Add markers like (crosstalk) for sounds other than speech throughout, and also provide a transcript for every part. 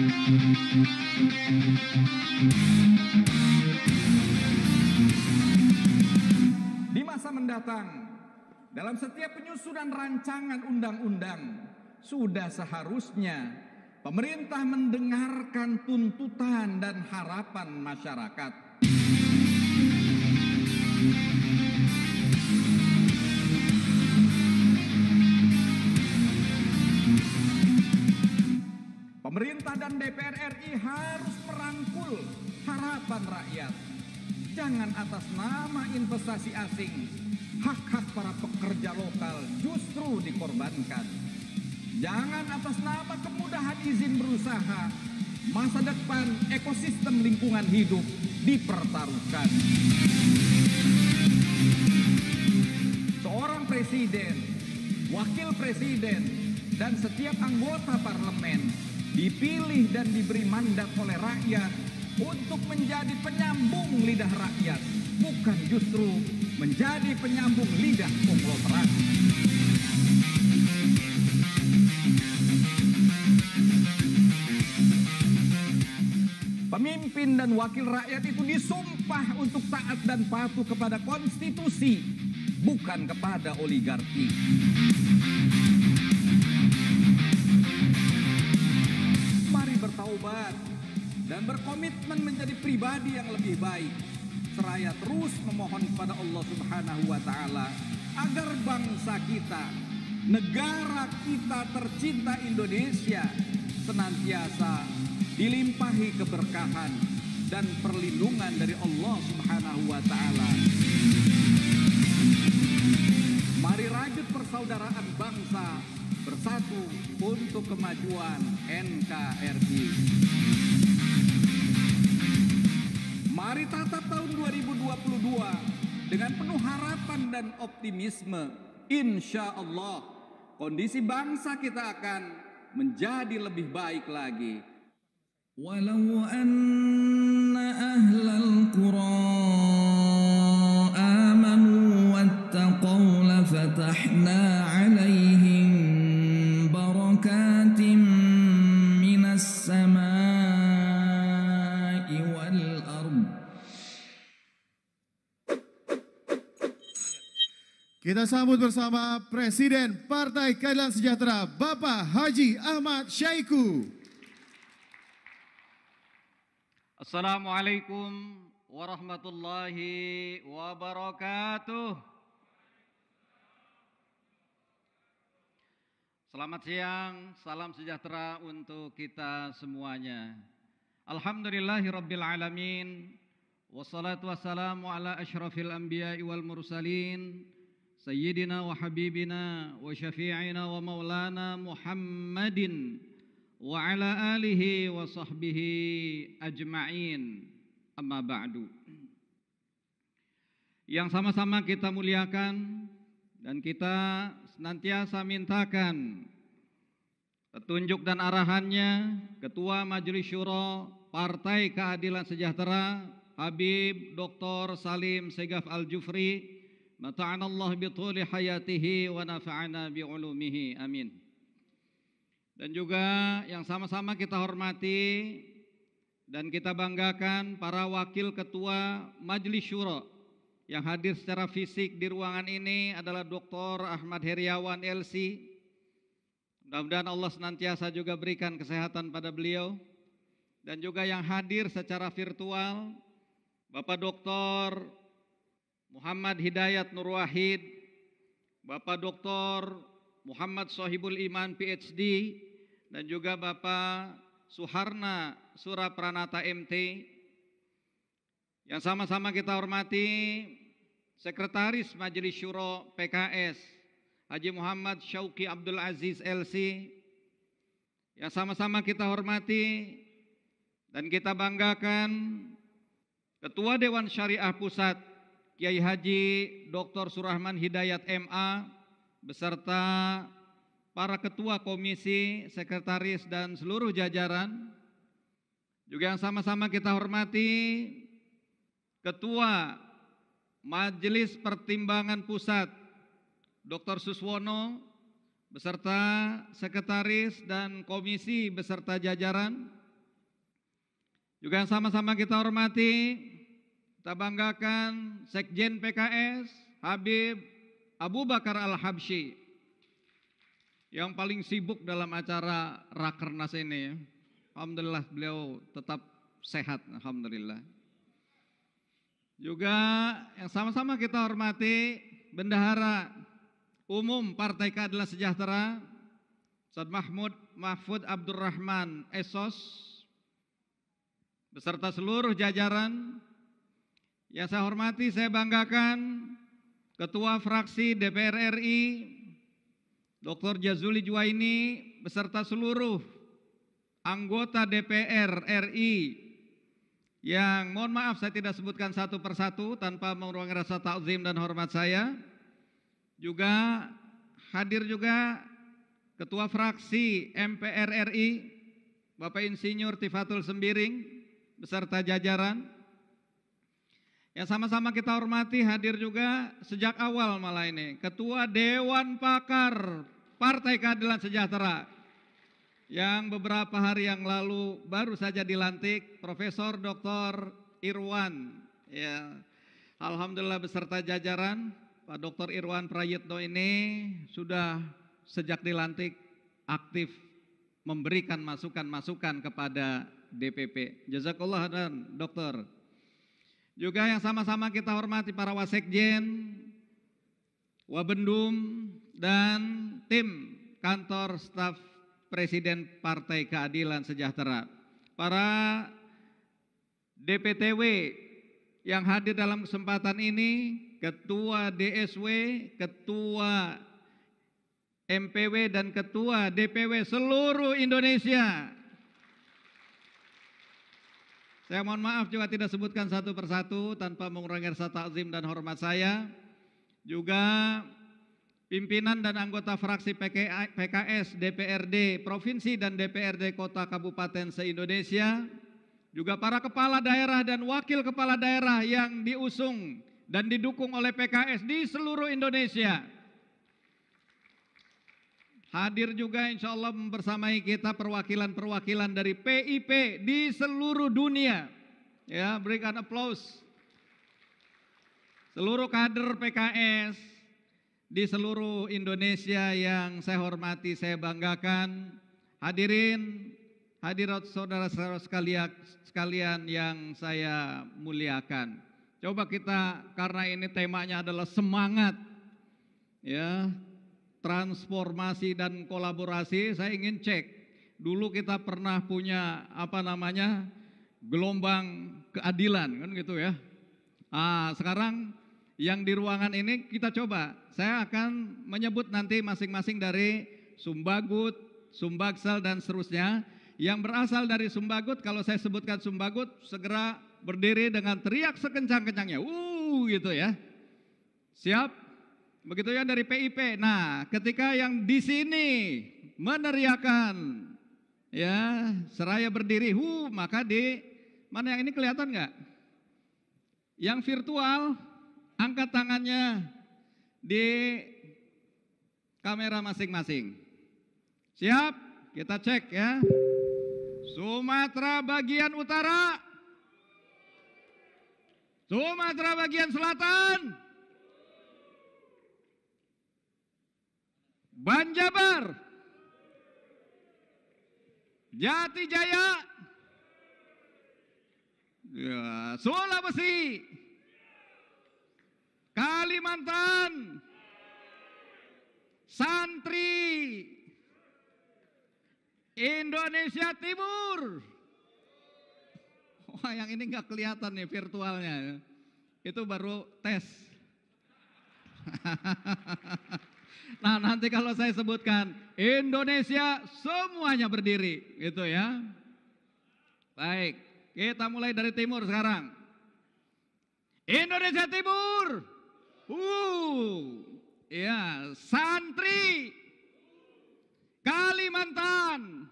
Di masa mendatang, dalam setiap penyusunan rancangan undang-undang, sudah seharusnya pemerintah mendengarkan tuntutan dan harapan masyarakat. Pemerintah dan DPR RI harus merangkul harapan rakyat. Jangan atas nama investasi asing, hak-hak para pekerja lokal justru dikorbankan. Jangan atas nama kemudahan izin berusaha, masa depan ekosistem lingkungan hidup dipertaruhkan. Seorang presiden, wakil presiden, dan setiap anggota parlemen dipilih dan diberi mandat oleh rakyat untuk menjadi penyambung lidah rakyat, bukan justru menjadi penyambung lidah konglomerat. Pemimpin dan wakil rakyat itu disumpah untuk taat dan patuh kepada konstitusi, bukan kepada oligarki. Bertaubat dan berkomitmen menjadi pribadi yang lebih baik seraya terus memohon kepada Allah Subhanahu wa taala agar bangsa kita, negara kita tercinta Indonesia senantiasa dilimpahi keberkahan dan perlindungan dari Allah Subhanahu wa taala. Mari rajut persaudaraan bangsa bersatu untuk kemajuan NKRI. Mari tatap tahun 2022 dengan penuh harapan dan optimisme. Insya Allah, kondisi bangsa kita akan menjadi lebih baik lagi. Walau anna ahlal qura amanu wattaqaw lafatahna Kita sambut bersama Presiden Partai Keadilan Sejahtera, Bapak Haji Ahmad Syaiku. Assalamualaikum warahmatullahi wabarakatuh. Selamat siang, salam sejahtera untuk kita semuanya. Alhamdulillahi rabbil alamin. Wassalatu wassalamu ala ashrafil anbiya'i wal mursalin. Wa maulana Muhammadin wa ala alihi wa sahbihi ajma'in amma ba'du yang sama-sama kita muliakan dan kita senantiasa mintakan petunjuk dan arahannya Ketua Majelis Syuro Partai Keadilan Sejahtera Habib Dr. Salim Segaf Al-Jufri Mata'ana Allah bituli hayatihi wa nafa'ana bi'ulumihi amin dan juga yang sama-sama kita hormati dan kita banggakan para wakil ketua Majelis Syuro yang hadir secara fisik di ruangan ini adalah Dr. Ahmad Heriawan LC. Mudah-mudahan Allah senantiasa juga berikan kesehatan pada beliau. Dan juga yang hadir secara virtual Bapak Dr. Muhammad Hidayat Nur Wahid, Bapak Dr. Muhammad Sohibul Iman PhD, dan juga Bapak Suharna Surapranata MT yang sama-sama kita hormati Sekretaris Majelis Syuro PKS Haji Muhammad Syauqi Abdul Aziz LC yang sama-sama kita hormati dan kita banggakan Ketua Dewan Syariah Pusat Kiai Haji Dr. Surahman Hidayat MA beserta para ketua komisi, sekretaris dan seluruh jajaran. Juga yang sama-sama kita hormati Ketua Majelis Pertimbangan Pusat Dr. Suswono beserta sekretaris dan komisi beserta jajaran. Juga sama-sama kita hormati, kita banggakan Sekjen PKS Habib Abu Bakar Al-Habsyi yang paling sibuk dalam acara Rakernas ini. Alhamdulillah beliau tetap sehat, Alhamdulillah. Juga yang sama-sama kita hormati Bendahara Umum Partai Keadilan Sejahtera Ustaz Mahmud Mahfud Abdurrahman Esos beserta seluruh jajaran yang saya hormati, saya banggakan Ketua Fraksi DPR RI Dr. Jazuli Juwaini beserta seluruh anggota DPR RI yang mohon maaf saya tidak sebutkan satu persatu tanpa mengurangi rasa takzim dan hormat saya. Juga hadir juga Ketua Fraksi MPR RI Bapak Insinyur Tifatul Sembiring beserta jajaran. Yang sama-sama kita hormati hadir juga sejak awal malah ini Ketua Dewan Pakar Partai Keadilan Sejahtera yang beberapa hari yang lalu baru saja dilantik Profesor Dr. Irwan ya Alhamdulillah beserta jajaran Pak Dr. Irwan Prayitno ini sudah sejak dilantik aktif memberikan masukan-masukan kepada DPP. Jazakallah dan dokter. Juga yang sama-sama kita hormati para wasekjen, wabendum, dan tim kantor staf Presiden Partai Keadilan Sejahtera. Para DPTW yang hadir dalam kesempatan ini, Ketua DSW, Ketua MPW dan Ketua DPW seluruh Indonesia. Saya mohon maaf juga tidak sebutkan satu persatu tanpa mengurangi rasa takzim dan hormat saya. Juga pimpinan dan anggota fraksi PKS, DPRD Provinsi dan DPRD Kota Kabupaten se-Indonesia. Juga para kepala daerah dan wakil kepala daerah yang diusung dan didukung oleh PKS di seluruh Indonesia. Hadir juga insya Allah membersamai kita perwakilan-perwakilan dari PIP di seluruh dunia. Ya, berikan applause. Seluruh kader PKS di seluruh Indonesia yang saya hormati, saya banggakan. Hadirin, hadirat saudara-saudara sekalian yang saya muliakan. Coba kita karena ini temanya adalah semangat ya transformasi dan kolaborasi, saya ingin cek. Dulu kita pernah punya apa namanya gelombang keadilan kan gitu ya. Ah, sekarang yang di ruangan ini kita coba. Saya akan menyebut nanti masing-masing dari Sumbagut, Sumbaksel dan seterusnya. Yang berasal dari Sumbagut, kalau saya sebutkan Sumbagut, segera berdiri dengan teriak sekencang-kencangnya. Uh, gitu ya. Siap? Begitu ya dari PIP. Nah, ketika yang di sini meneriakan ya seraya berdiri, hu maka di mana yang ini kelihatan nggak? Yang virtual angkat tangannya di kamera masing-masing. Siap? Kita cek ya. Sumatera bagian utara. Sumatera bagian selatan. Banjabar, Jati Jaya, ya, Sulawesi, Kalimantan, Santri, Indonesia Timur. Wah, yang ini nggak kelihatan nih virtualnya. Itu baru tes. (laughs) Nah nanti kalau saya sebutkan Indonesia semuanya berdiri gitu ya. Baik, kita mulai dari timur sekarang. Indonesia Timur. Uh, ya, santri. Kalimantan.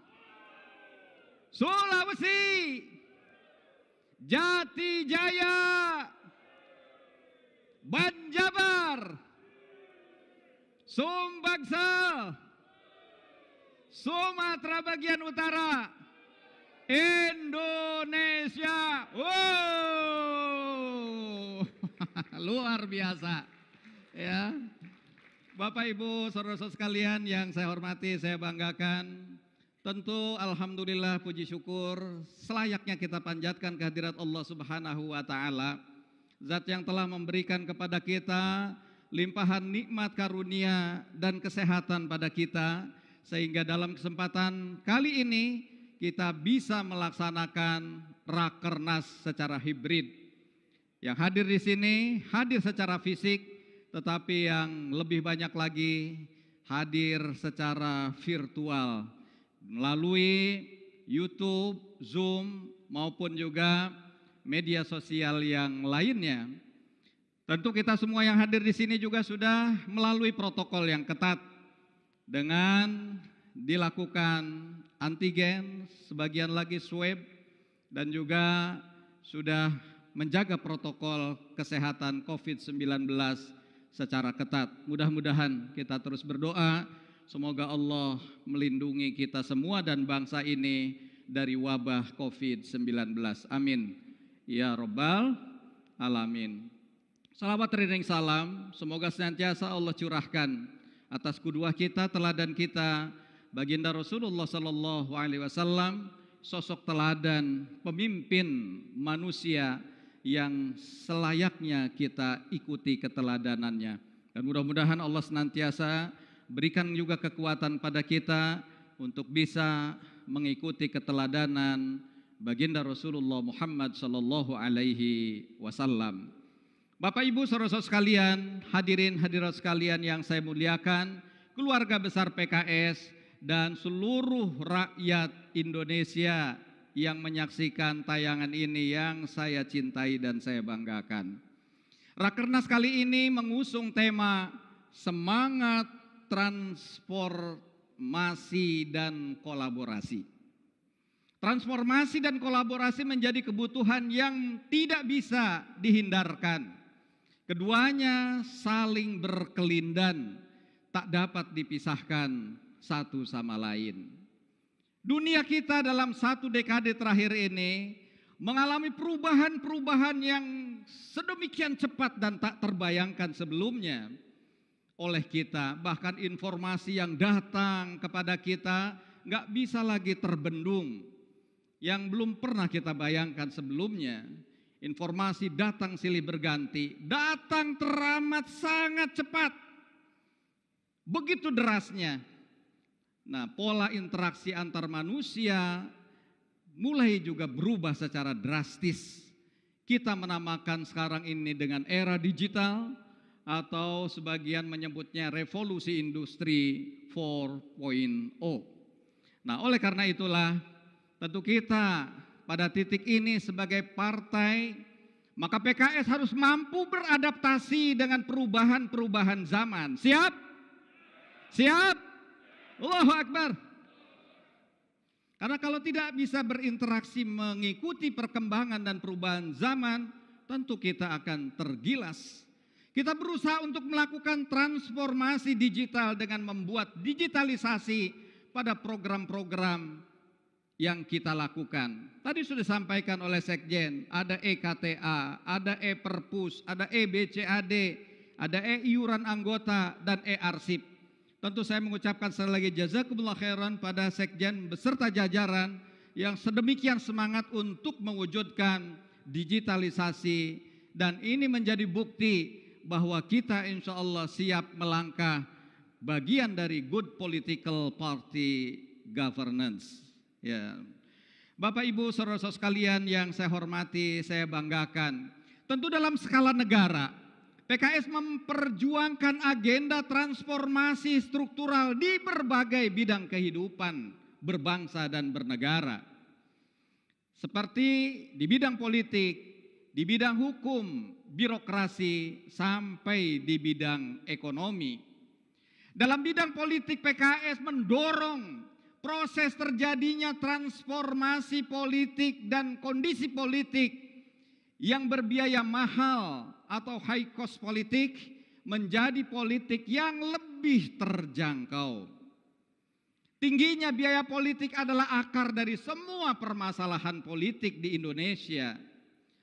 Sulawesi. Jati Jaya. Banjabar. Sumbaksel, Sumatera bagian utara, Indonesia. Wow, (laughs) luar biasa. Ya, Bapak Ibu, saudara-saudara sekalian yang saya hormati, saya banggakan. Tentu alhamdulillah puji syukur selayaknya kita panjatkan kehadirat Allah Subhanahu wa taala. Zat yang telah memberikan kepada kita limpahan nikmat karunia dan kesehatan pada kita sehingga dalam kesempatan kali ini kita bisa melaksanakan rakernas secara hibrid. Yang hadir di sini hadir secara fisik tetapi yang lebih banyak lagi hadir secara virtual melalui YouTube, Zoom maupun juga media sosial yang lainnya. Tentu kita semua yang hadir di sini juga sudah melalui protokol yang ketat dengan dilakukan antigen, sebagian lagi swab dan juga sudah menjaga protokol kesehatan COVID-19 secara ketat. Mudah-mudahan kita terus berdoa semoga Allah melindungi kita semua dan bangsa ini dari wabah COVID-19. Amin. Ya Rabbal Alamin. Salawat teriring salam, semoga senantiasa Allah curahkan atas kedua kita, teladan kita, baginda Rasulullah Sallallahu Alaihi Wasallam, sosok teladan pemimpin manusia yang selayaknya kita ikuti keteladanannya. Dan mudah-mudahan Allah senantiasa berikan juga kekuatan pada kita untuk bisa mengikuti keteladanan baginda Rasulullah Muhammad sallallahu alaihi wasallam. Bapak Ibu saudara sekalian, hadirin hadirat sekalian yang saya muliakan, keluarga besar PKS dan seluruh rakyat Indonesia yang menyaksikan tayangan ini yang saya cintai dan saya banggakan. Rakernas kali ini mengusung tema semangat transformasi dan kolaborasi. Transformasi dan kolaborasi menjadi kebutuhan yang tidak bisa dihindarkan. Keduanya saling berkelindan, tak dapat dipisahkan satu sama lain. Dunia kita dalam satu dekade terakhir ini mengalami perubahan-perubahan yang sedemikian cepat dan tak terbayangkan sebelumnya oleh kita. Bahkan informasi yang datang kepada kita nggak bisa lagi terbendung. Yang belum pernah kita bayangkan sebelumnya. Informasi datang silih berganti, datang teramat sangat cepat. Begitu derasnya Nah, pola interaksi antar manusia mulai juga berubah secara drastis. Kita menamakan sekarang ini dengan era digital atau sebagian menyebutnya revolusi industri 4.0. Nah, oleh karena itulah tentu kita pada titik ini sebagai partai maka PKS harus mampu beradaptasi dengan perubahan-perubahan zaman. Siap? Siap? Allahu Akbar. Karena kalau tidak bisa berinteraksi mengikuti perkembangan dan perubahan zaman, tentu kita akan tergilas. Kita berusaha untuk melakukan transformasi digital dengan membuat digitalisasi pada program-program yang kita lakukan. Tadi sudah disampaikan oleh Sekjen, ada EKTA, ada E-Perpus, ada EBCAD, ada E-Iuran anggota, dan E-Arsip. Tentu saya mengucapkan sekali lagi jazakumullah khairan pada sekjen beserta jajaran yang sedemikian semangat untuk mewujudkan digitalisasi dan ini menjadi bukti bahwa kita insya Allah siap melangkah bagian dari good political party governance. Ya. Bapak Ibu saudara-saudara sekalian yang saya hormati, saya banggakan. Tentu dalam skala negara PKS memperjuangkan agenda transformasi struktural di berbagai bidang kehidupan berbangsa dan bernegara. Seperti di bidang politik, di bidang hukum, birokrasi, sampai di bidang ekonomi. Dalam bidang politik PKS mendorong proses terjadinya transformasi politik dan kondisi politik yang berbiaya mahal atau high cost politik menjadi politik yang lebih terjangkau. Tingginya biaya politik adalah akar dari semua permasalahan politik di Indonesia.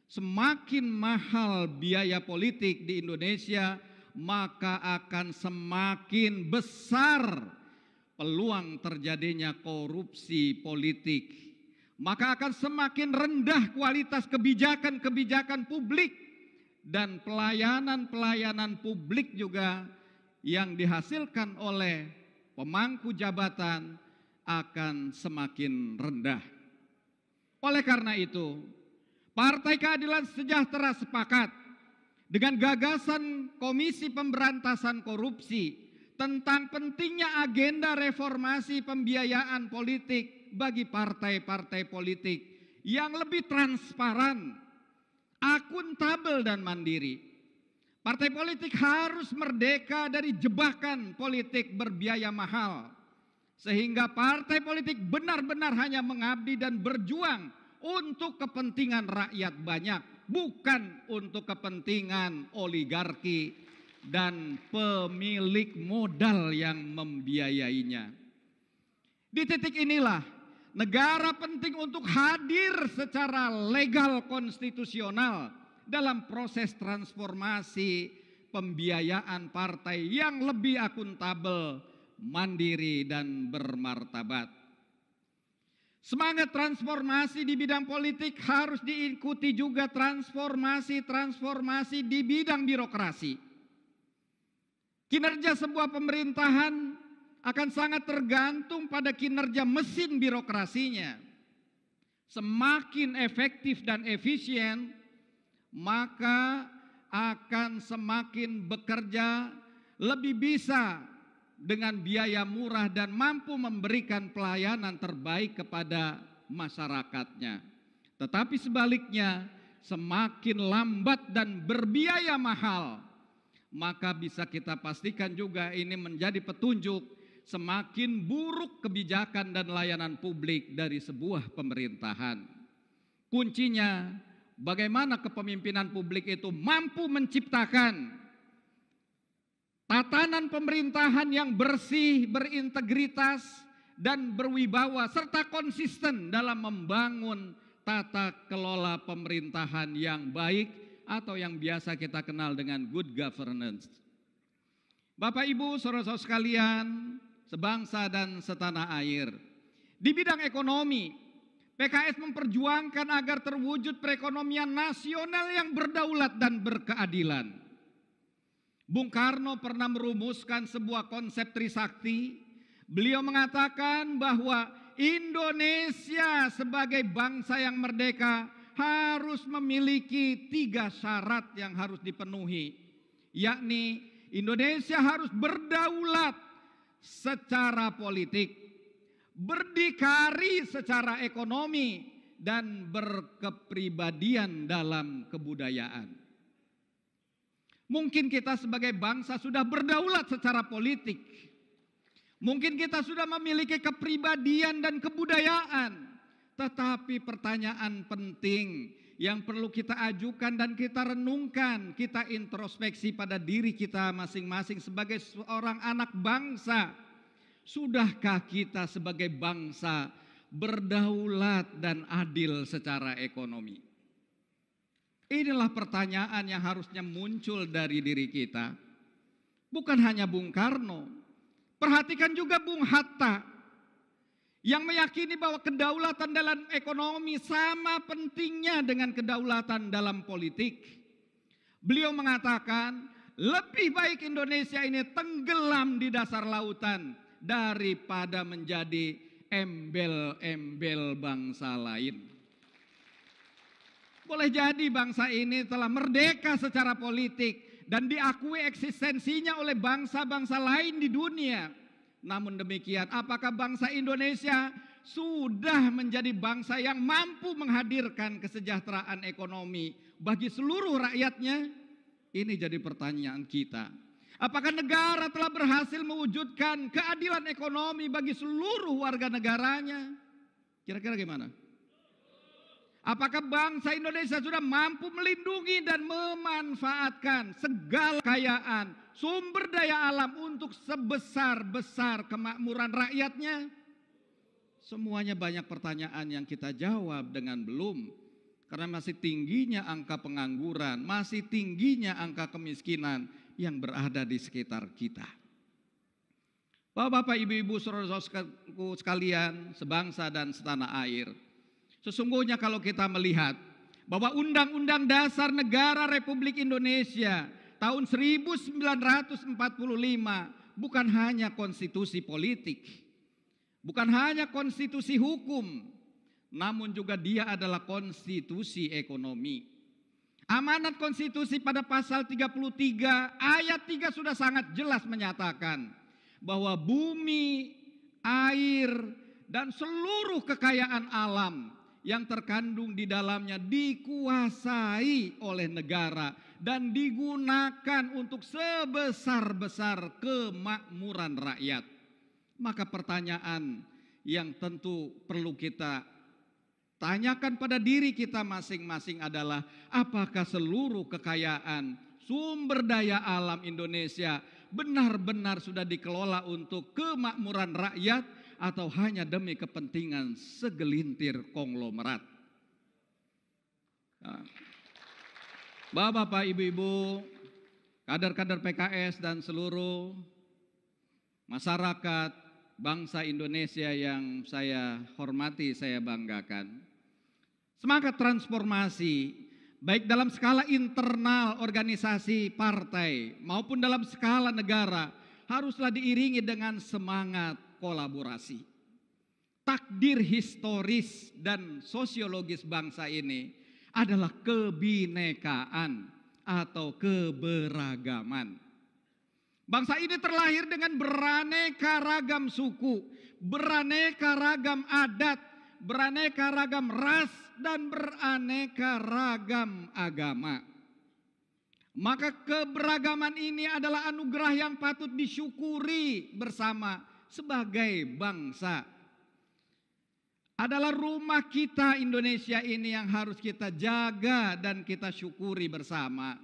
semakin mahal biaya politik di Indonesia, maka akan semakin besar peluang terjadinya korupsi politik. Maka akan semakin rendah kualitas kebijakan-kebijakan publik dan pelayanan-pelayanan publik juga yang dihasilkan oleh pemangku jabatan akan semakin rendah. Oleh karena itu, Partai Keadilan Sejahtera sepakat dengan gagasan Komisi Pemberantasan Korupsi tentang pentingnya agenda reformasi pembiayaan politik bagi partai-partai politik yang lebih transparan, akuntabel dan mandiri. Partai politik harus merdeka dari jebakan politik berbiaya mahal. Sehingga partai politik benar-benar hanya mengabdi dan berjuang untuk kepentingan rakyat banyak, bukan untuk kepentingan oligarki dan pemilik modal yang membiayainya. Di titik inilah negara penting untuk hadir secara legal konstitusional dalam proses transformasi pembiayaan partai yang lebih akuntabel, mandiri dan bermartabat. Semangat transformasi di bidang politik harus diikuti juga transformasi-transformasi di bidang birokrasi. Kinerja sebuah pemerintahan akan sangat tergantung pada kinerja mesin birokrasinya. Semakin efektif dan efisien, maka akan semakin bekerja lebih bisa dengan biaya murah dan mampu memberikan pelayanan terbaik kepada masyarakatnya. Tetapi sebaliknya, semakin lambat dan berbiaya mahal, maka bisa kita pastikan juga ini menjadi petunjuk semakin buruk kebijakan dan layanan publik dari sebuah pemerintahan. Kuncinya bagaimana kepemimpinan publik itu mampu menciptakan tatanan pemerintahan yang bersih, berintegritas dan berwibawa serta konsisten dalam membangun tata kelola pemerintahan yang baik atau yang biasa kita kenal dengan good governance. Bapak Ibu, saudara-saudara sekalian, sebangsa dan setanah air. Di bidang ekonomi, PKS memperjuangkan agar terwujud perekonomian nasional yang berdaulat dan berkeadilan. Bung Karno pernah merumuskan sebuah konsep Trisakti. Beliau mengatakan bahwa Indonesia sebagai bangsa yang merdeka harus memiliki tiga syarat yang harus dipenuhi, yakni Indonesia harus berdaulat secara politik, berdikari secara ekonomi, dan berkepribadian dalam kebudayaan. Mungkin kita sebagai bangsa sudah berdaulat secara politik. Mungkin kita sudah memiliki kepribadian dan kebudayaan. Tetapi pertanyaan penting yang perlu kita ajukan dan kita renungkan, kita introspeksi pada diri kita masing-masing sebagai seorang anak bangsa. Sudahkah kita sebagai bangsa berdaulat dan adil secara ekonomi? Inilah pertanyaan yang harusnya muncul dari diri kita. Bukan hanya Bung Karno, perhatikan juga Bung Hatta yang meyakini bahwa kedaulatan dalam ekonomi sama pentingnya dengan kedaulatan dalam politik. Beliau mengatakan, lebih baik Indonesia ini tenggelam di dasar lautan daripada menjadi embel-embel bangsa lain. Boleh jadi bangsa ini telah merdeka secara politik dan diakui eksistensinya oleh bangsa-bangsa lain di dunia namun demikian, apakah bangsa Indonesia sudah menjadi bangsa yang mampu menghadirkan kesejahteraan ekonomi bagi seluruh rakyatnya? Ini jadi pertanyaan kita. Apakah negara telah berhasil mewujudkan keadilan ekonomi bagi seluruh warga negaranya? Kira-kira gimana? Apakah bangsa Indonesia sudah mampu melindungi dan memanfaatkan segala kekayaan, sumber daya alam untuk sebesar-besar kemakmuran rakyatnya? Semuanya banyak pertanyaan yang kita jawab dengan belum. Karena masih tingginya angka pengangguran, masih tingginya angka kemiskinan yang berada di sekitar kita. Bapak-bapak, ibu-ibu, saudara-saudaraku sekalian, sebangsa dan setanah air. Sesungguhnya kalau kita melihat bahwa Undang-Undang Dasar Negara Republik Indonesia tahun 1945 bukan hanya konstitusi politik, bukan hanya konstitusi hukum, namun juga dia adalah konstitusi ekonomi. Amanat konstitusi pada pasal 33 ayat 3 sudah sangat jelas menyatakan bahwa bumi, air, dan seluruh kekayaan alam yang terkandung di dalamnya dikuasai oleh negara dan digunakan untuk sebesar-besar kemakmuran rakyat. Maka pertanyaan yang tentu perlu kita tanyakan pada diri kita masing-masing adalah apakah seluruh kekayaan sumber daya alam Indonesia benar-benar sudah dikelola untuk kemakmuran rakyat atau hanya demi kepentingan segelintir konglomerat. Nah, Bapak-bapak, ibu-ibu, kader-kader PKS dan seluruh masyarakat bangsa Indonesia yang saya hormati, saya banggakan. Semangat transformasi baik dalam skala internal organisasi partai maupun dalam skala negara haruslah diiringi dengan semangat kolaborasi. Takdir historis dan sosiologis bangsa ini adalah kebinekaan atau keberagaman. Bangsa ini terlahir dengan beraneka ragam suku, beraneka ragam adat, beraneka ragam ras, dan beraneka ragam agama. Maka keberagaman ini adalah anugerah yang patut disyukuri bersama sebagai bangsa. Adalah rumah kita Indonesia ini yang harus kita jaga dan kita syukuri bersama.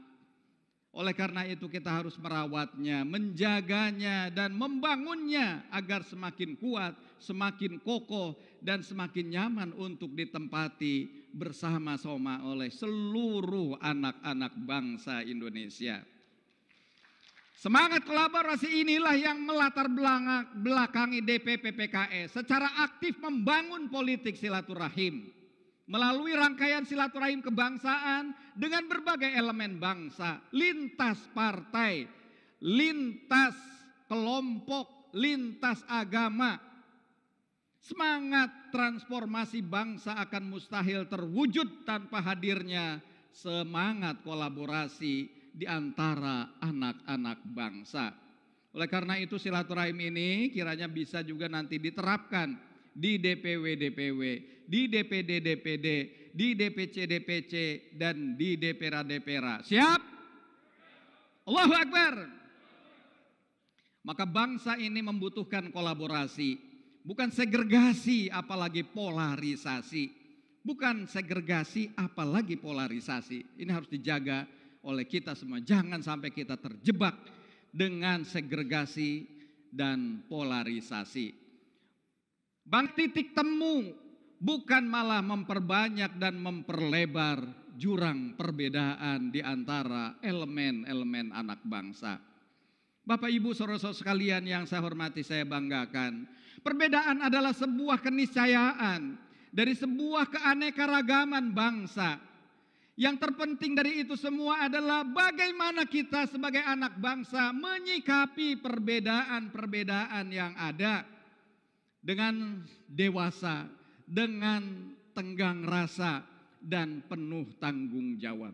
Oleh karena itu kita harus merawatnya, menjaganya dan membangunnya agar semakin kuat, semakin kokoh dan semakin nyaman untuk ditempati bersama-sama oleh seluruh anak-anak bangsa Indonesia. Semangat kolaborasi inilah yang melatar belakangi DPP PKS secara aktif membangun politik silaturahim melalui rangkaian silaturahim kebangsaan dengan berbagai elemen bangsa, lintas partai, lintas kelompok, lintas agama. Semangat transformasi bangsa akan mustahil terwujud tanpa hadirnya semangat kolaborasi di antara anak-anak bangsa. Oleh karena itu silaturahim ini kiranya bisa juga nanti diterapkan di DPW DPW, di DPD DPD, di DPC DPC dan di DPRA DPRA. Siap? Allahu Akbar. Maka bangsa ini membutuhkan kolaborasi, bukan segregasi apalagi polarisasi. Bukan segregasi apalagi polarisasi. Ini harus dijaga oleh kita semua. Jangan sampai kita terjebak dengan segregasi dan polarisasi. Bang titik temu bukan malah memperbanyak dan memperlebar jurang perbedaan di antara elemen-elemen anak bangsa. Bapak Ibu saudara-saudara sekalian yang saya hormati saya banggakan. Perbedaan adalah sebuah keniscayaan dari sebuah keanekaragaman bangsa. Yang terpenting dari itu semua adalah bagaimana kita sebagai anak bangsa menyikapi perbedaan-perbedaan yang ada dengan dewasa, dengan tenggang rasa dan penuh tanggung jawab.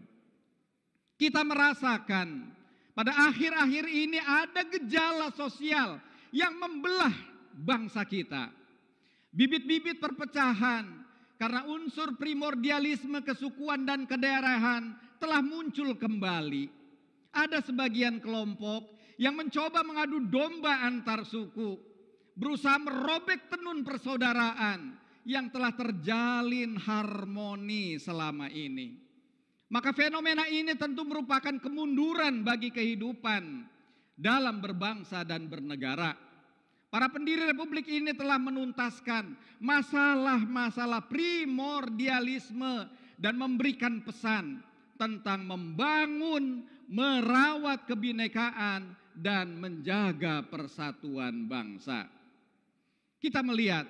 Kita merasakan pada akhir-akhir ini ada gejala sosial yang membelah bangsa kita. Bibit-bibit perpecahan karena unsur primordialisme kesukuan dan kedaerahan telah muncul kembali. Ada sebagian kelompok yang mencoba mengadu domba antar suku, berusaha merobek tenun persaudaraan yang telah terjalin harmoni selama ini. Maka fenomena ini tentu merupakan kemunduran bagi kehidupan dalam berbangsa dan bernegara. Para pendiri republik ini telah menuntaskan masalah-masalah primordialisme dan memberikan pesan tentang membangun, merawat kebinekaan, dan menjaga persatuan bangsa. Kita melihat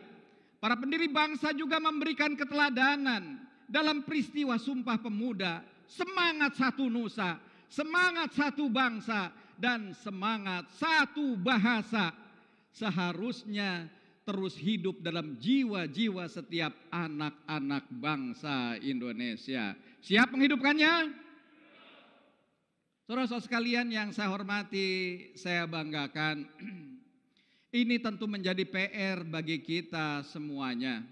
para pendiri bangsa juga memberikan keteladanan dalam peristiwa Sumpah Pemuda, semangat satu nusa, semangat satu bangsa, dan semangat satu bahasa seharusnya terus hidup dalam jiwa-jiwa setiap anak-anak bangsa Indonesia. Siap menghidupkannya? Saudara-saudara sekalian yang saya hormati, saya banggakan. (clears throat) Ini tentu menjadi PR bagi kita semuanya.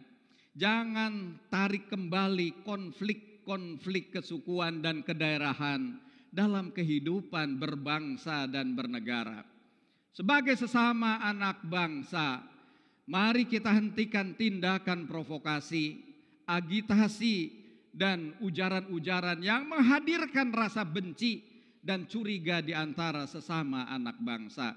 Jangan tarik kembali konflik-konflik kesukuan dan kedaerahan dalam kehidupan berbangsa dan bernegara. Sebagai sesama anak bangsa, mari kita hentikan tindakan provokasi, agitasi, dan ujaran-ujaran yang menghadirkan rasa benci dan curiga di antara sesama anak bangsa.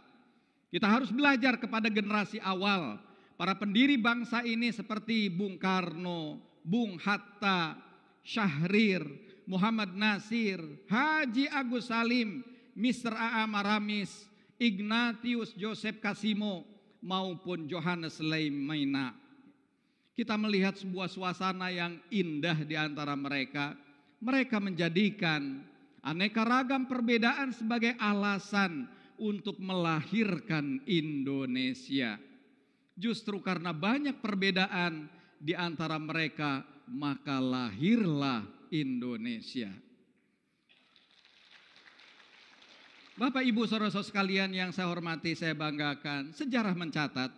Kita harus belajar kepada generasi awal, para pendiri bangsa ini seperti Bung Karno, Bung Hatta, Syahrir, Muhammad Nasir, Haji Agus Salim, Mr. A.A. Maramis, Ignatius Joseph Kasimo, maupun Johannes Leimaina. Kita melihat sebuah suasana yang indah di antara mereka. Mereka menjadikan Aneka ragam perbedaan sebagai alasan untuk melahirkan Indonesia. Justru karena banyak perbedaan di antara mereka, maka lahirlah Indonesia. Bapak Ibu saudara-saudara sekalian yang saya hormati, saya banggakan, sejarah mencatat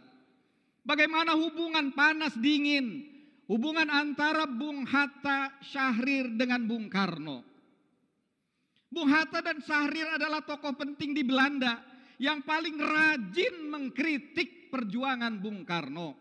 bagaimana hubungan panas dingin, hubungan antara Bung Hatta Syahrir dengan Bung Karno. Bung Hatta dan Syahrir adalah tokoh penting di Belanda yang paling rajin mengkritik perjuangan Bung Karno.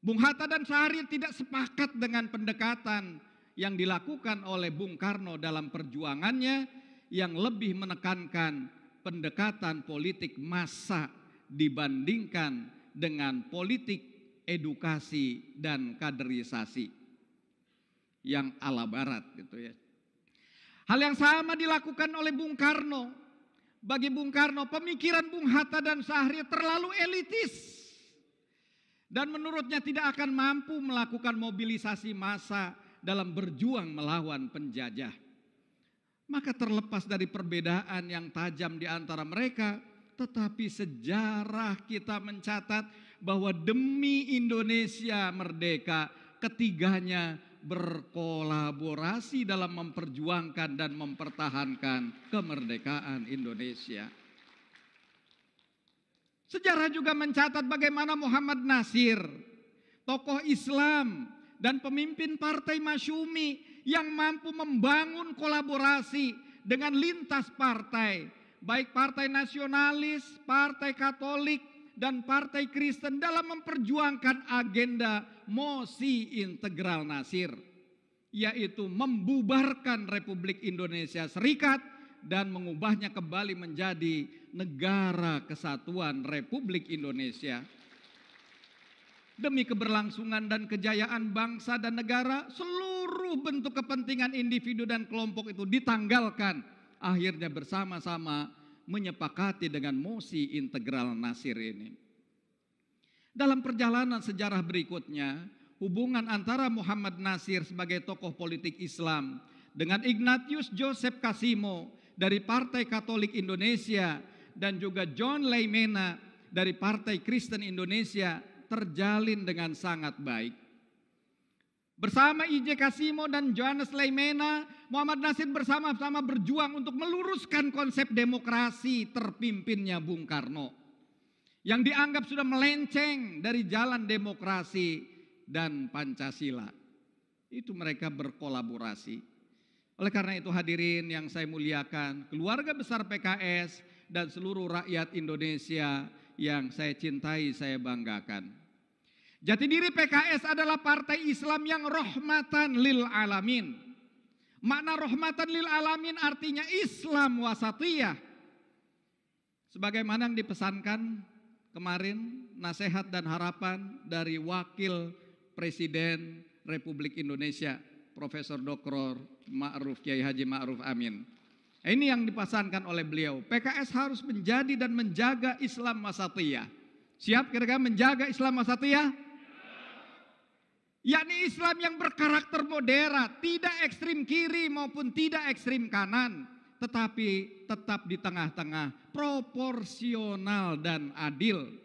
Bung Hatta dan Syahrir tidak sepakat dengan pendekatan yang dilakukan oleh Bung Karno dalam perjuangannya yang lebih menekankan pendekatan politik massa dibandingkan dengan politik edukasi dan kaderisasi yang ala barat gitu ya. Hal yang sama dilakukan oleh Bung Karno. Bagi Bung Karno, pemikiran Bung Hatta dan Sahri terlalu elitis. Dan menurutnya tidak akan mampu melakukan mobilisasi massa dalam berjuang melawan penjajah. Maka terlepas dari perbedaan yang tajam di antara mereka, tetapi sejarah kita mencatat bahwa demi Indonesia merdeka, ketiganya berkolaborasi dalam memperjuangkan dan mempertahankan kemerdekaan Indonesia. Sejarah juga mencatat bagaimana Muhammad Nasir, tokoh Islam dan pemimpin partai Masyumi yang mampu membangun kolaborasi dengan lintas partai, baik partai nasionalis, partai Katolik, dan Partai Kristen dalam memperjuangkan agenda Mosi Integral Nasir, yaitu membubarkan Republik Indonesia Serikat dan mengubahnya kembali menjadi negara kesatuan Republik Indonesia. Demi keberlangsungan dan kejayaan bangsa dan negara, seluruh bentuk kepentingan individu dan kelompok itu ditanggalkan. Akhirnya bersama-sama menyepakati dengan mosi integral Nasir ini. Dalam perjalanan sejarah berikutnya, hubungan antara Muhammad Nasir sebagai tokoh politik Islam dengan Ignatius Joseph Kasimo dari Partai Katolik Indonesia dan juga John Leymena dari Partai Kristen Indonesia terjalin dengan sangat baik. Bersama IJ Kasimo dan Johannes Leimena, Muhammad Nasir bersama-sama berjuang untuk meluruskan konsep demokrasi terpimpinnya Bung Karno. Yang dianggap sudah melenceng dari jalan demokrasi dan Pancasila. Itu mereka berkolaborasi. Oleh karena itu hadirin yang saya muliakan, keluarga besar PKS dan seluruh rakyat Indonesia yang saya cintai, saya banggakan. Jati diri PKS adalah partai Islam yang rahmatan lil alamin. Makna rahmatan lil alamin artinya Islam wasatiyah. Sebagaimana yang dipesankan kemarin nasihat dan harapan dari wakil Presiden Republik Indonesia Profesor Dr. Ma'ruf Kiai Haji Ma'ruf Amin. Ini yang dipasankan oleh beliau. PKS harus menjadi dan menjaga Islam wasatiyah. Siap kira-kira menjaga Islam wasatiyah? Yakni Islam yang berkarakter moderat, tidak ekstrim kiri maupun tidak ekstrim kanan, tetapi tetap di tengah-tengah, proporsional dan adil.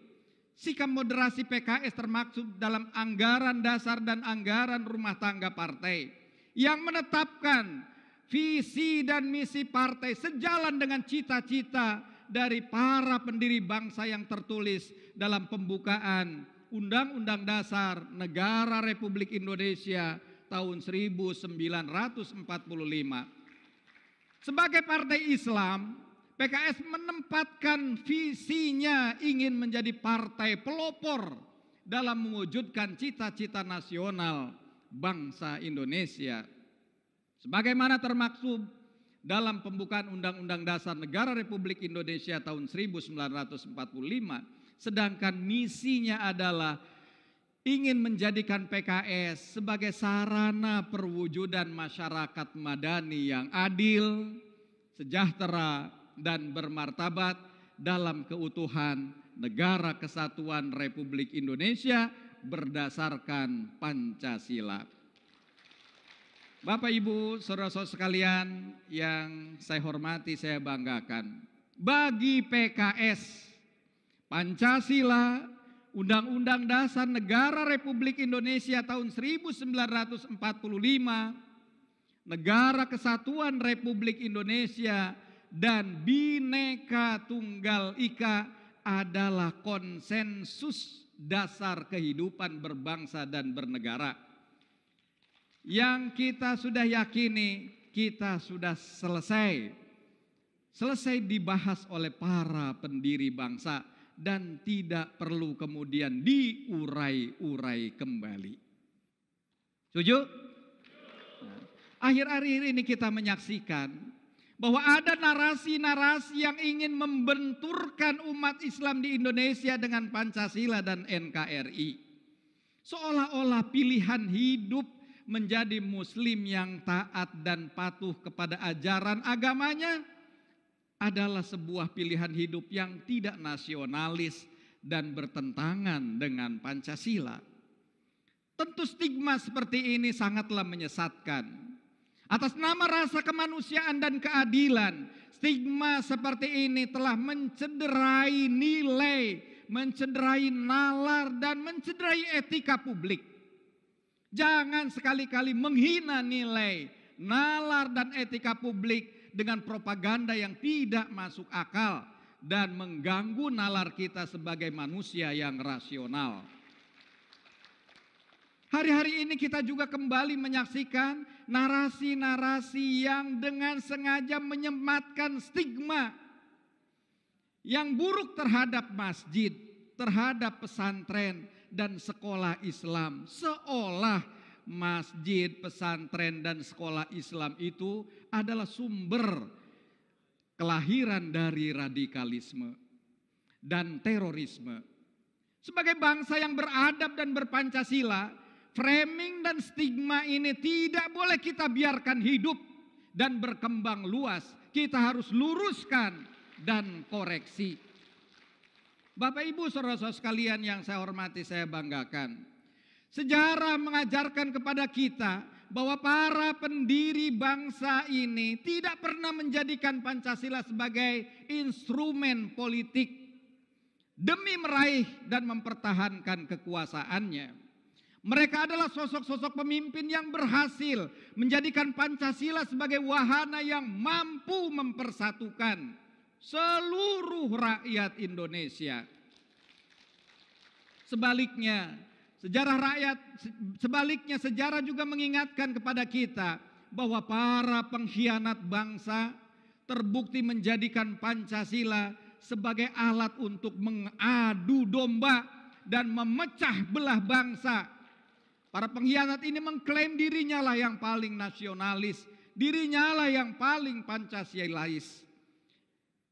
Sikap moderasi PKS termaksud dalam anggaran dasar dan anggaran rumah tangga partai yang menetapkan visi dan misi partai sejalan dengan cita-cita dari para pendiri bangsa yang tertulis dalam pembukaan Undang-Undang Dasar Negara Republik Indonesia tahun 1945. Sebagai partai Islam, PKS menempatkan visinya ingin menjadi partai pelopor dalam mewujudkan cita-cita nasional bangsa Indonesia. Sebagaimana termaksud dalam pembukaan Undang-Undang Dasar Negara Republik Indonesia tahun 1945, sedangkan misinya adalah ingin menjadikan PKS sebagai sarana perwujudan masyarakat madani yang adil, sejahtera, dan bermartabat dalam keutuhan negara kesatuan Republik Indonesia berdasarkan Pancasila. Bapak Ibu, saudara-saudara sekalian yang saya hormati, saya banggakan. Bagi PKS, Pancasila, Undang-Undang Dasar Negara Republik Indonesia tahun 1945, Negara Kesatuan Republik Indonesia dan Bhinneka Tunggal Ika adalah konsensus dasar kehidupan berbangsa dan bernegara. Yang kita sudah yakini, kita sudah selesai. Selesai dibahas oleh para pendiri bangsa dan tidak perlu kemudian diurai-urai kembali. Setuju? Nah, Akhir-akhir ini kita menyaksikan bahwa ada narasi-narasi yang ingin membenturkan umat Islam di Indonesia dengan Pancasila dan NKRI. Seolah-olah pilihan hidup menjadi muslim yang taat dan patuh kepada ajaran agamanya adalah sebuah pilihan hidup yang tidak nasionalis dan bertentangan dengan Pancasila. Tentu stigma seperti ini sangatlah menyesatkan. Atas nama rasa kemanusiaan dan keadilan, stigma seperti ini telah mencederai nilai, mencederai nalar dan mencederai etika publik. Jangan sekali-kali menghina nilai, nalar dan etika publik dengan propaganda yang tidak masuk akal dan mengganggu nalar kita sebagai manusia yang rasional. Hari-hari ini kita juga kembali menyaksikan narasi-narasi yang dengan sengaja menyematkan stigma yang buruk terhadap masjid, terhadap pesantren dan sekolah Islam. Seolah masjid, pesantren dan sekolah Islam itu adalah sumber kelahiran dari radikalisme dan terorisme. Sebagai bangsa yang beradab dan berpancasila, framing dan stigma ini tidak boleh kita biarkan hidup dan berkembang luas. Kita harus luruskan dan koreksi. Bapak Ibu saudara-saudara sekalian yang saya hormati, saya banggakan. Sejarah mengajarkan kepada kita bahwa para pendiri bangsa ini tidak pernah menjadikan Pancasila sebagai instrumen politik demi meraih dan mempertahankan kekuasaannya. Mereka adalah sosok-sosok pemimpin yang berhasil menjadikan Pancasila sebagai wahana yang mampu mempersatukan seluruh rakyat Indonesia. Sebaliknya, sejarah rakyat sebaliknya sejarah juga mengingatkan kepada kita bahwa para pengkhianat bangsa terbukti menjadikan Pancasila sebagai alat untuk mengadu domba dan memecah belah bangsa. Para pengkhianat ini mengklaim dirinya lah yang paling nasionalis, dirinya lah yang paling Pancasilais.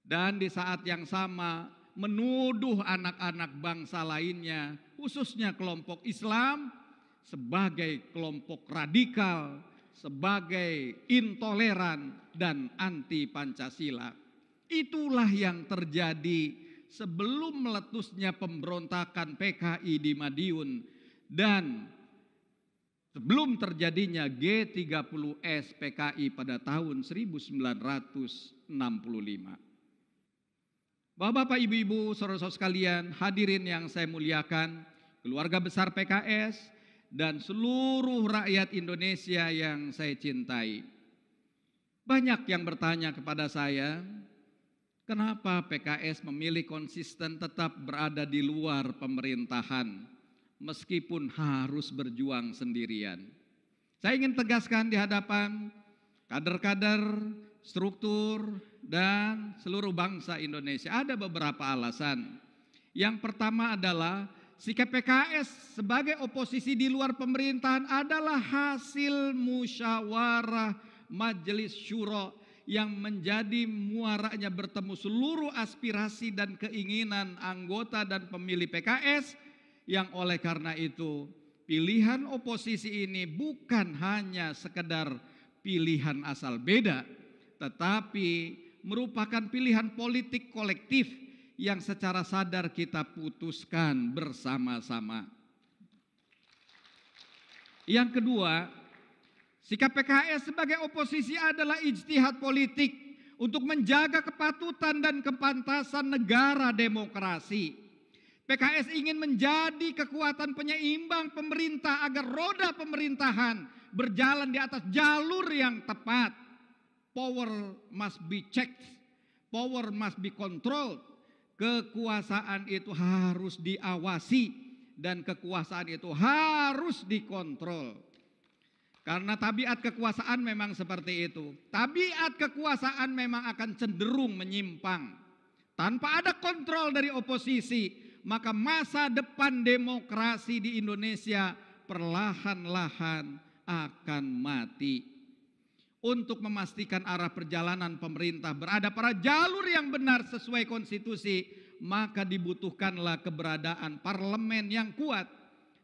Dan di saat yang sama menuduh anak-anak bangsa lainnya, khususnya kelompok Islam sebagai kelompok radikal, sebagai intoleran dan anti Pancasila. Itulah yang terjadi sebelum meletusnya pemberontakan PKI di Madiun dan sebelum terjadinya G30S PKI pada tahun 1965. Bapak-bapak, ibu-ibu, saudara-saudara sekalian, hadirin yang saya muliakan, keluarga besar PKS dan seluruh rakyat Indonesia yang saya cintai. Banyak yang bertanya kepada saya, kenapa PKS memilih konsisten tetap berada di luar pemerintahan meskipun harus berjuang sendirian. Saya ingin tegaskan di hadapan kader-kader, struktur, dan seluruh bangsa Indonesia. Ada beberapa alasan. Yang pertama adalah sikap PKS sebagai oposisi di luar pemerintahan adalah hasil musyawarah majelis syuro yang menjadi muaranya bertemu seluruh aspirasi dan keinginan anggota dan pemilih PKS yang oleh karena itu pilihan oposisi ini bukan hanya sekedar pilihan asal beda tetapi merupakan pilihan politik kolektif yang secara sadar kita putuskan bersama-sama. Yang kedua, sikap PKS sebagai oposisi adalah ijtihad politik untuk menjaga kepatutan dan kepantasan negara demokrasi. PKS ingin menjadi kekuatan penyeimbang pemerintah agar roda pemerintahan berjalan di atas jalur yang tepat power must be checked, power must be controlled. Kekuasaan itu harus diawasi dan kekuasaan itu harus dikontrol. Karena tabiat kekuasaan memang seperti itu. Tabiat kekuasaan memang akan cenderung menyimpang. Tanpa ada kontrol dari oposisi, maka masa depan demokrasi di Indonesia perlahan-lahan akan mati untuk memastikan arah perjalanan pemerintah berada pada jalur yang benar sesuai konstitusi, maka dibutuhkanlah keberadaan parlemen yang kuat.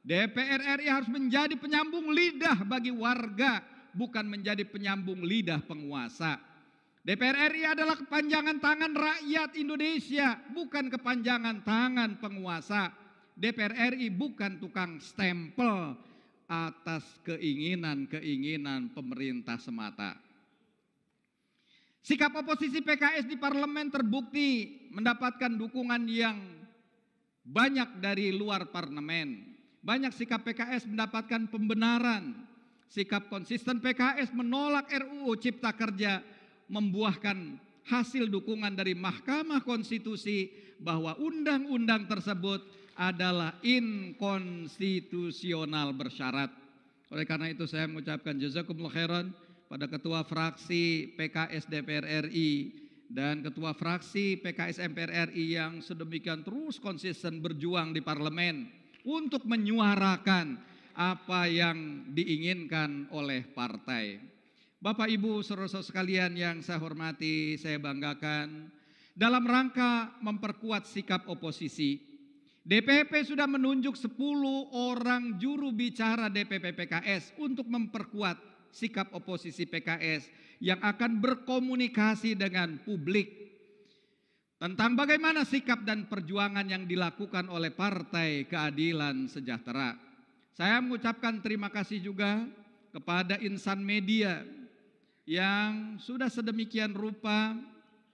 DPR RI harus menjadi penyambung lidah bagi warga, bukan menjadi penyambung lidah penguasa. DPR RI adalah kepanjangan tangan rakyat Indonesia, bukan kepanjangan tangan penguasa. DPR RI bukan tukang stempel, atas keinginan-keinginan pemerintah semata. Sikap oposisi PKS di parlemen terbukti mendapatkan dukungan yang banyak dari luar parlemen. Banyak sikap PKS mendapatkan pembenaran. Sikap konsisten PKS menolak RUU Cipta Kerja membuahkan hasil dukungan dari Mahkamah Konstitusi bahwa undang-undang tersebut adalah inkonstitusional bersyarat. Oleh karena itu saya mengucapkan jazakumullah khairan pada ketua fraksi PKS DPR RI dan ketua fraksi PKS MPR RI yang sedemikian terus konsisten berjuang di parlemen untuk menyuarakan apa yang diinginkan oleh partai. Bapak Ibu saudara-saudara sekalian yang saya hormati, saya banggakan dalam rangka memperkuat sikap oposisi DPP sudah menunjuk 10 orang juru bicara DPP PKS untuk memperkuat sikap oposisi PKS yang akan berkomunikasi dengan publik tentang bagaimana sikap dan perjuangan yang dilakukan oleh Partai Keadilan Sejahtera. Saya mengucapkan terima kasih juga kepada insan media yang sudah sedemikian rupa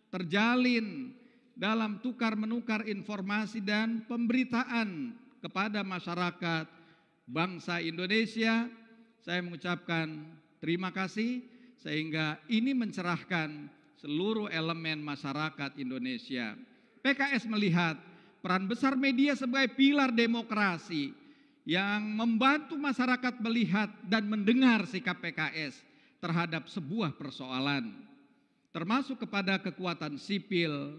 terjalin dalam tukar menukar informasi dan pemberitaan kepada masyarakat bangsa Indonesia. Saya mengucapkan terima kasih sehingga ini mencerahkan seluruh elemen masyarakat Indonesia. PKS melihat peran besar media sebagai pilar demokrasi yang membantu masyarakat melihat dan mendengar sikap PKS terhadap sebuah persoalan, termasuk kepada kekuatan sipil,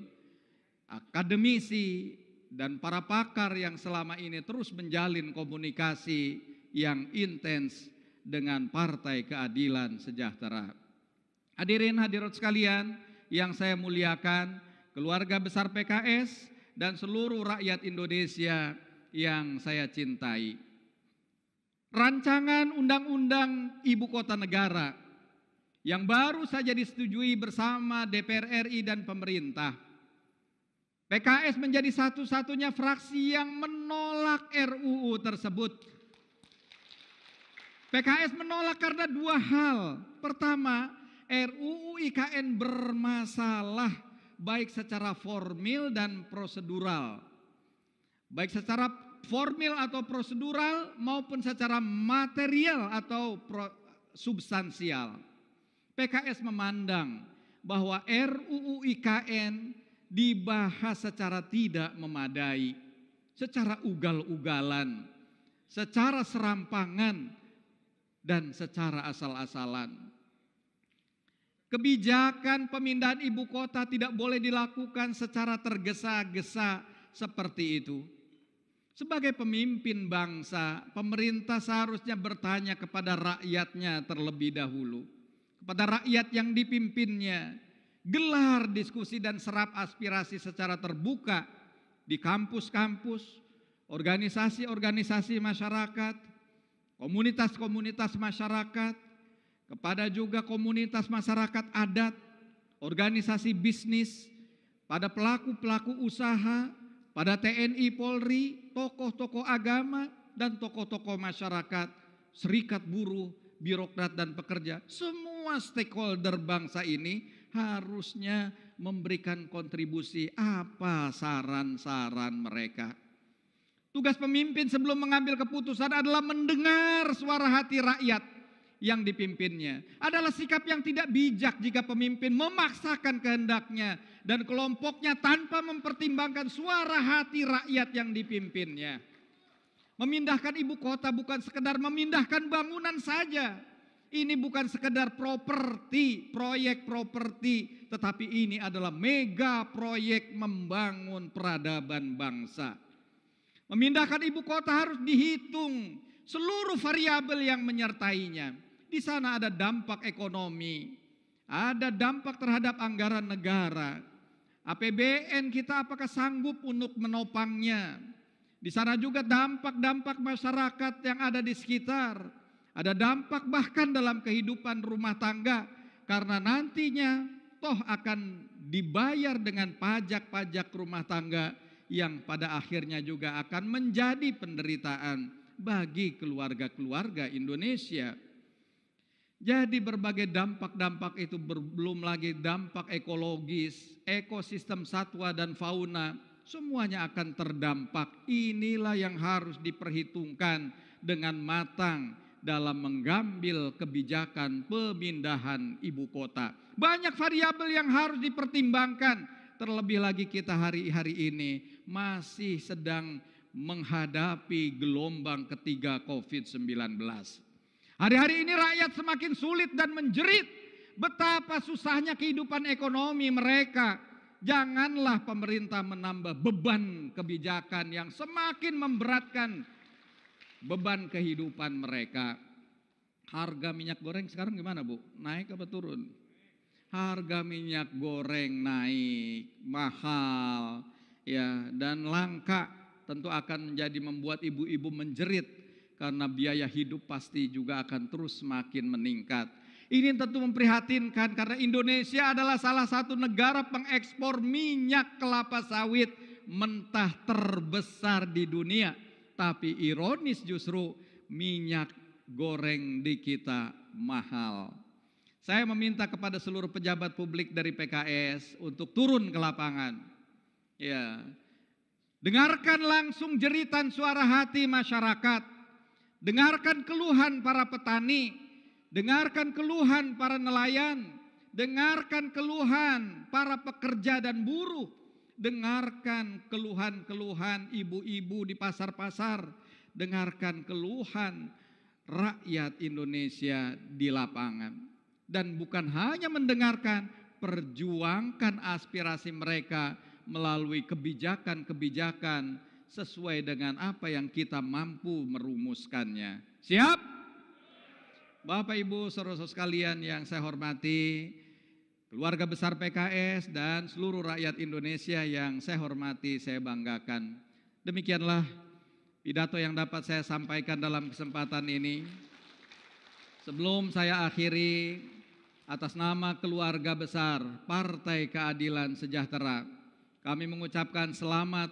akademisi, dan para pakar yang selama ini terus menjalin komunikasi yang intens dengan Partai Keadilan Sejahtera. Hadirin hadirat sekalian yang saya muliakan, keluarga besar PKS dan seluruh rakyat Indonesia yang saya cintai. rancangan undang-undang ibu kota negara yang baru saja disetujui bersama DPR RI dan pemerintah. PKS menjadi satu-satunya fraksi yang menolak RUU tersebut. PKS menolak karena dua hal. Pertama, RUU IKN bermasalah baik secara formil dan prosedural. Baik secara formil atau prosedural maupun secara material atau substansial. PKS memandang bahwa RUU IKN dibahas secara tidak memadai, secara ugal-ugalan, secara serampangan, dan secara asal-asalan. Kebijakan pemindahan ibu kota tidak boleh dilakukan secara tergesa-gesa seperti itu. Sebagai pemimpin bangsa, pemerintah seharusnya bertanya kepada rakyatnya terlebih dahulu, kepada rakyat yang dipimpinnya, gelar diskusi dan serap aspirasi secara terbuka di kampus-kampus, organisasi-organisasi masyarakat, komunitas-komunitas masyarakat, kepada juga komunitas masyarakat adat, organisasi bisnis, pada pelaku-pelaku usaha, pada TNI Polri, tokoh-tokoh agama, dan tokoh-tokoh masyarakat, serikat buruh, birokrat dan pekerja, semua stakeholder bangsa ini harusnya memberikan kontribusi apa saran-saran mereka. Tugas pemimpin sebelum mengambil keputusan adalah mendengar suara hati rakyat yang dipimpinnya. Adalah sikap yang tidak bijak jika pemimpin memaksakan kehendaknya dan kelompoknya tanpa mempertimbangkan suara hati rakyat yang dipimpinnya. Memindahkan ibu kota bukan sekedar memindahkan bangunan saja. Ini bukan sekedar properti, proyek properti, tetapi ini adalah mega proyek membangun peradaban bangsa. Memindahkan ibu kota harus dihitung seluruh variabel yang menyertainya. Di sana ada dampak ekonomi, ada dampak terhadap anggaran negara. APBN kita apakah sanggup untuk menopangnya? Di sana juga dampak-dampak masyarakat yang ada di sekitar ada dampak bahkan dalam kehidupan rumah tangga karena nantinya toh akan dibayar dengan pajak-pajak rumah tangga yang pada akhirnya juga akan menjadi penderitaan bagi keluarga-keluarga Indonesia. Jadi berbagai dampak-dampak itu belum lagi dampak ekologis, ekosistem satwa dan fauna, semuanya akan terdampak. Inilah yang harus diperhitungkan dengan matang dalam mengambil kebijakan pemindahan ibu kota. Banyak variabel yang harus dipertimbangkan. Terlebih lagi kita hari-hari ini masih sedang menghadapi gelombang ketiga COVID-19. Hari-hari ini rakyat semakin sulit dan menjerit betapa susahnya kehidupan ekonomi mereka. Janganlah pemerintah menambah beban kebijakan yang semakin memberatkan beban kehidupan mereka. Harga minyak goreng sekarang gimana Bu? Naik apa turun? Harga minyak goreng naik, mahal, ya dan langka tentu akan menjadi membuat ibu-ibu menjerit karena biaya hidup pasti juga akan terus semakin meningkat. Ini tentu memprihatinkan karena Indonesia adalah salah satu negara pengekspor minyak kelapa sawit mentah terbesar di dunia tapi ironis justru minyak goreng di kita mahal. Saya meminta kepada seluruh pejabat publik dari PKS untuk turun ke lapangan. Ya. Dengarkan langsung jeritan suara hati masyarakat. Dengarkan keluhan para petani, dengarkan keluhan para nelayan, dengarkan keluhan para pekerja dan buruh dengarkan keluhan-keluhan ibu-ibu di pasar-pasar, dengarkan keluhan rakyat Indonesia di lapangan. Dan bukan hanya mendengarkan, perjuangkan aspirasi mereka melalui kebijakan-kebijakan sesuai dengan apa yang kita mampu merumuskannya. Siap? Bapak Ibu saudara sekalian yang saya hormati, keluarga besar PKS dan seluruh rakyat Indonesia yang saya hormati, saya banggakan. Demikianlah pidato yang dapat saya sampaikan dalam kesempatan ini. Sebelum saya akhiri atas nama keluarga besar Partai Keadilan Sejahtera, kami mengucapkan selamat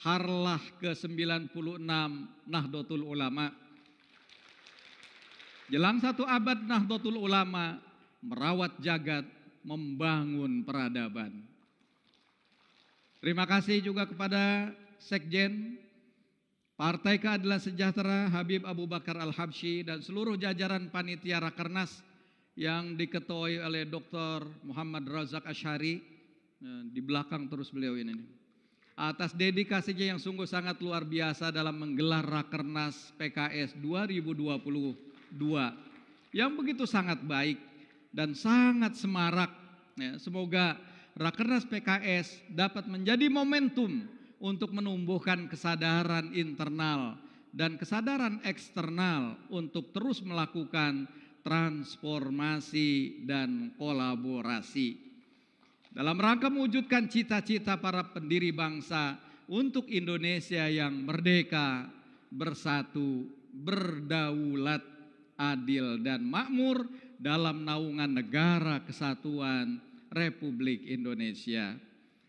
Harlah ke-96 Nahdlatul Ulama. Jelang satu abad Nahdlatul Ulama merawat jagat, membangun peradaban. Terima kasih juga kepada Sekjen Partai Keadilan Sejahtera Habib Abu Bakar Al-Habsyi dan seluruh jajaran panitia Rakernas yang diketuai oleh Dr. Muhammad Razak Ashari di belakang terus beliau ini. Atas dedikasinya yang sungguh sangat luar biasa dalam menggelar Rakernas PKS 2022 yang begitu sangat baik dan sangat semarak. Ya, semoga Rakernas PKS dapat menjadi momentum untuk menumbuhkan kesadaran internal dan kesadaran eksternal untuk terus melakukan transformasi dan kolaborasi. Dalam rangka mewujudkan cita-cita para pendiri bangsa untuk Indonesia yang merdeka, bersatu, berdaulat, adil dan makmur dalam naungan negara kesatuan Republik Indonesia.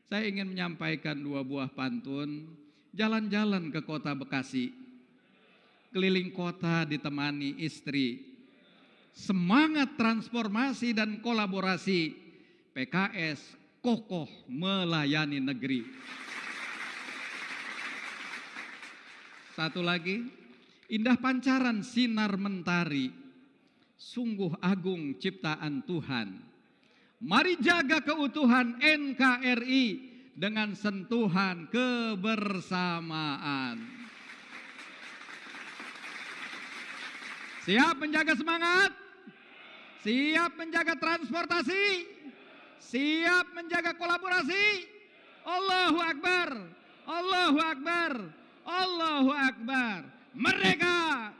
Saya ingin menyampaikan dua buah pantun. Jalan-jalan ke kota Bekasi. Keliling kota ditemani istri. Semangat transformasi dan kolaborasi. PKS kokoh melayani negeri. Satu lagi, indah pancaran sinar mentari. Sungguh agung ciptaan Tuhan Mari jaga keutuhan NKRI dengan sentuhan kebersamaan. Siap menjaga semangat? Siap menjaga transportasi? Siap menjaga kolaborasi? Allahu Akbar! Allahu Akbar! Allahu Akbar! Merdeka!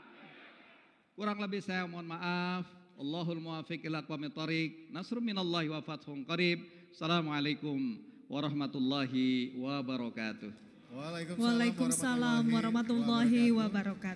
Kurang lebih saya mohon maaf. Allahul muwafiq ila aqwamit thariq. Nasrun minallahi wa fathun qarib. Assalamualaikum warahmatullahi wabarakatuh. Waalaikumsalam Waalaikumsalam warahmatullahi wabarakatuh.